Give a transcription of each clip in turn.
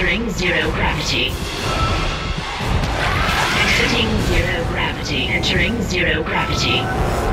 Entering zero gravity. Exiting zero gravity. Entering zero gravity.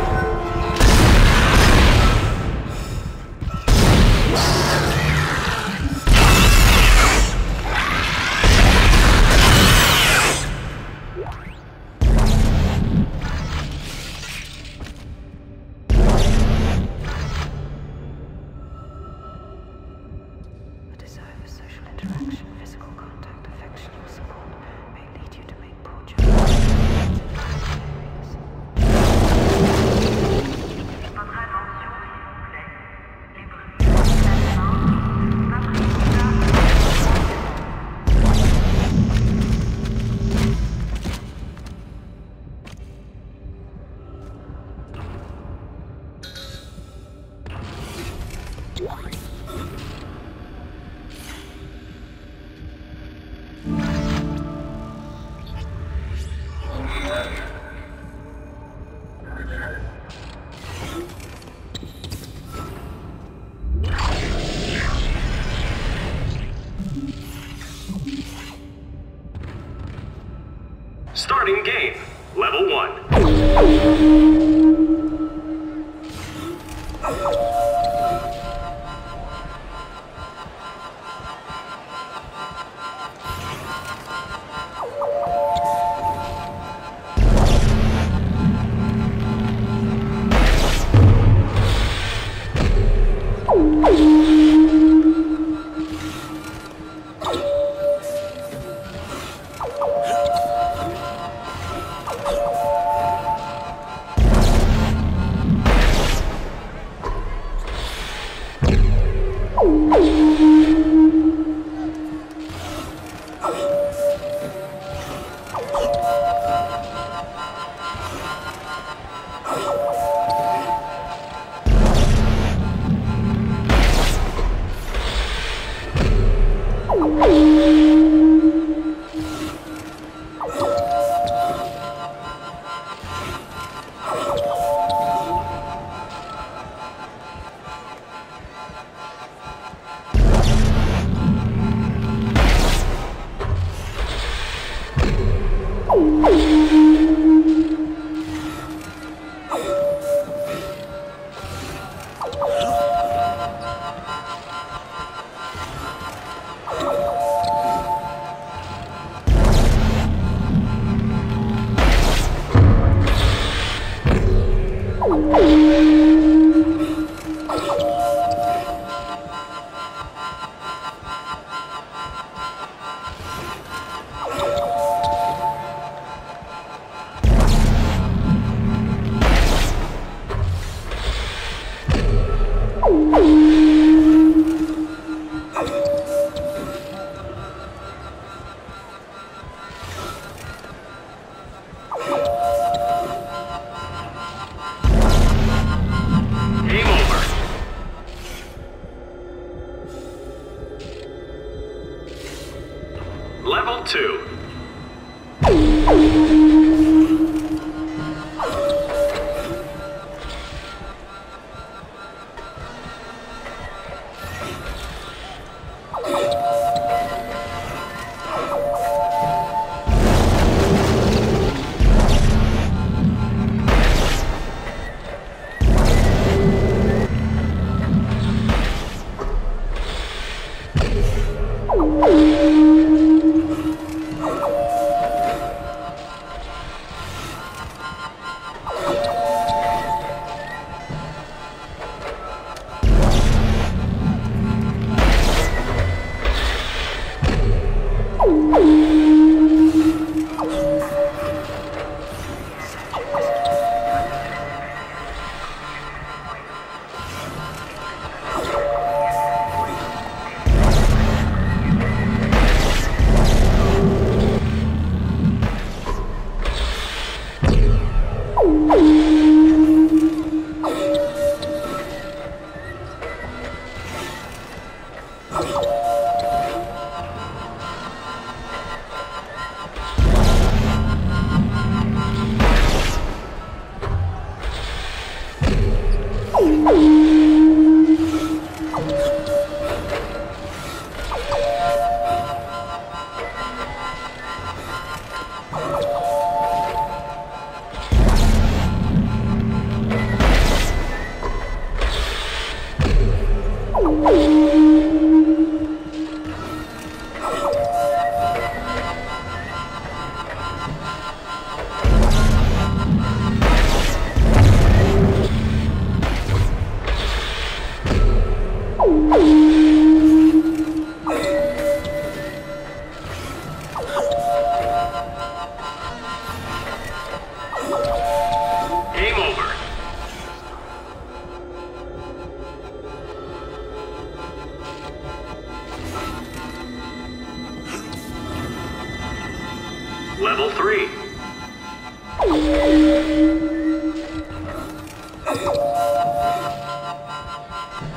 you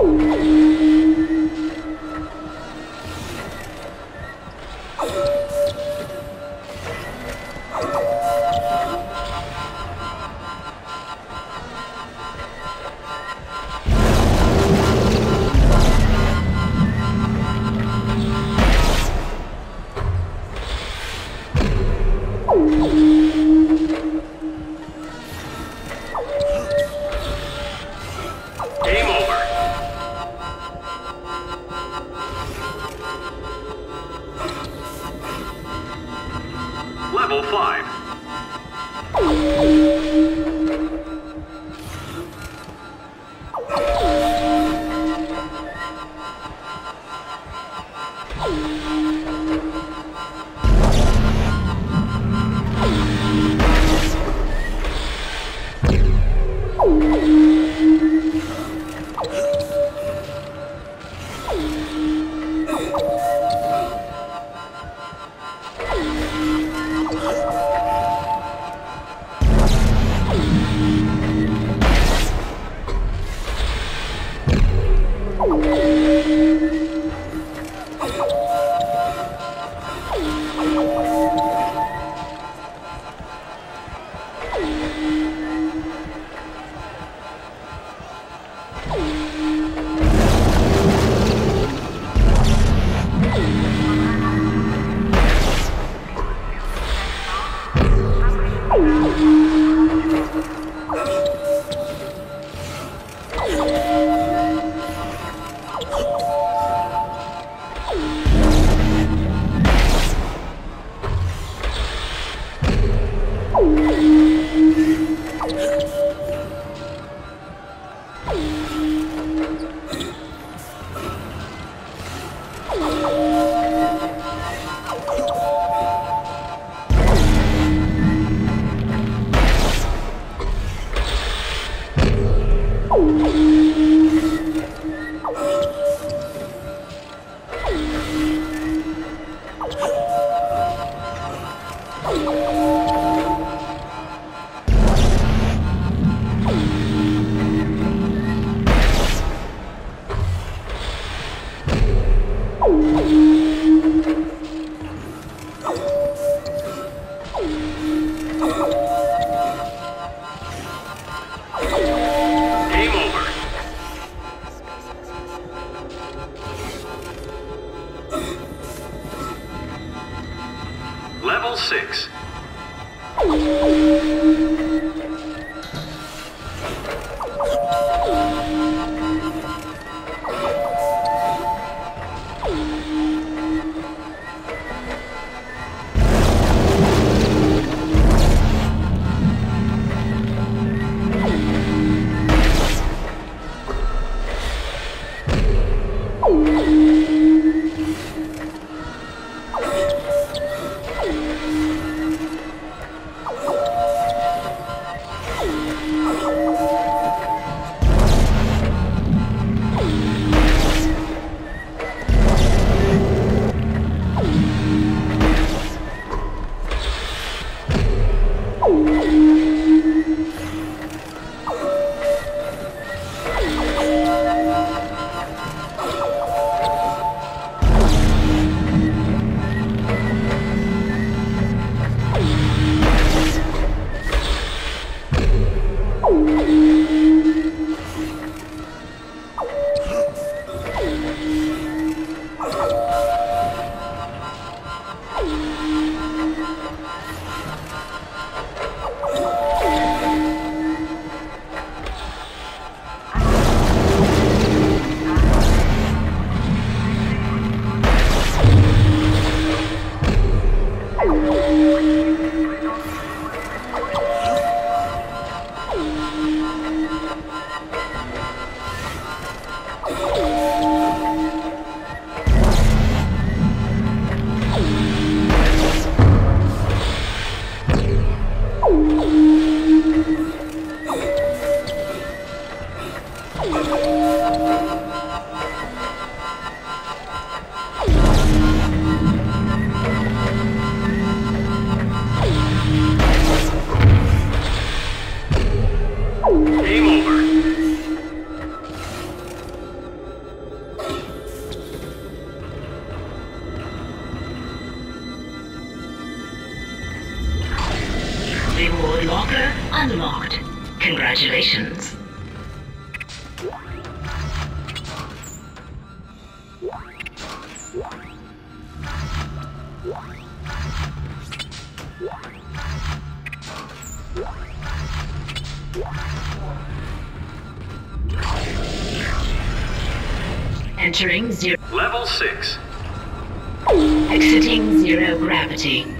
you Entering zero, Level 6. exiting zero gravity.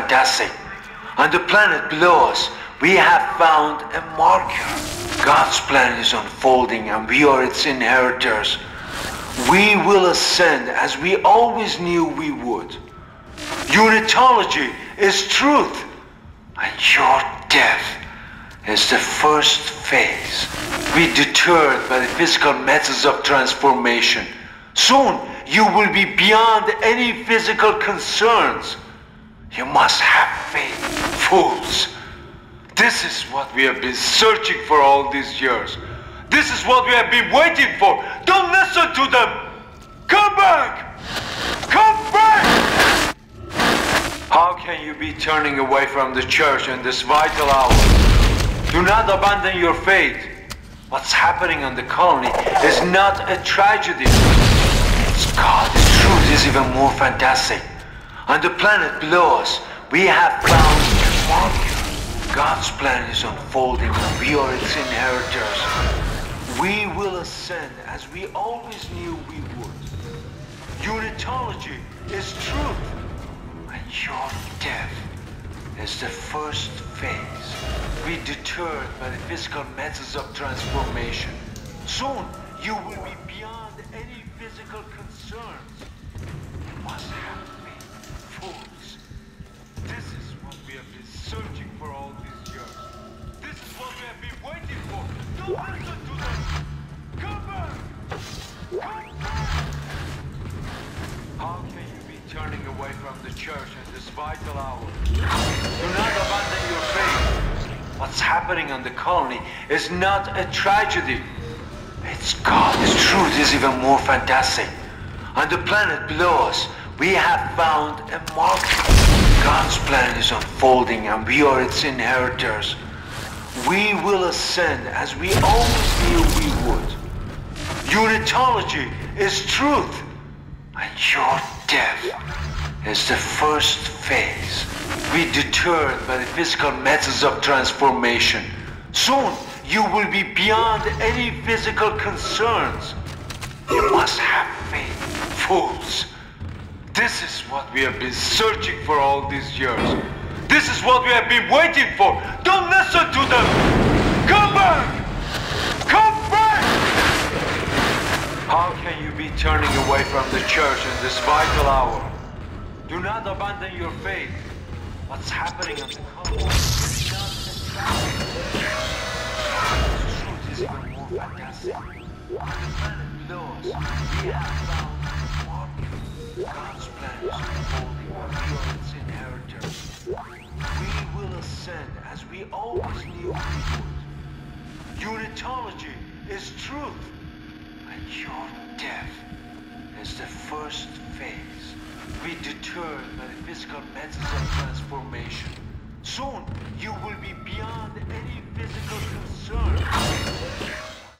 Fantastic. On the planet below us, we have found a marker. God's plan is unfolding and we are its inheritors. We will ascend as we always knew we would. Unitology is truth, and your death is the first phase. Be deterred by the physical methods of transformation. Soon, you will be beyond any physical concerns. You must have faith, fools. This is what we have been searching for all these years. This is what we have been waiting for. Don't listen to them. Come back! Come back! How can you be turning away from the church in this vital hour? Do not abandon your faith. What's happening on the colony is not a tragedy. It's God. The truth is even more fantastic. On the planet below us, we have found a marker. God's plan is unfolding and we are its inheritors. We will ascend as we always knew we would. Unitology is truth, and your death is the first phase. Be deterred by the physical methods of transformation. Soon, you will be beyond any physical concerns. You must church in this vital hour? Do not abandon your faith. What's happening on the colony is not a tragedy. It's God. This truth is even more fantastic. On the planet below us, we have found a marker. God's plan is unfolding and we are its inheritors. We will ascend as we always knew we would. Unitology is truth, and your death is the first phase. Be deterred by the physical methods of transformation. Soon, you will be beyond any physical concerns. You must have faith, fools. This is what we have been searching for all these years. This is what we have been waiting for. Don't listen to them. Come back! Come back! How can you be turning away from the church in this vital hour? Do not abandon your faith. What's happening on the not. The truth is even more fantastic. The planet we have found a marker. God's plan is unfolding. Its inheritors. We will ascend as we always knew we would. Unitology is truth, and your death is the first phase. Be deterred by the physical methods of transformation. Soon, you will be beyond any physical concern.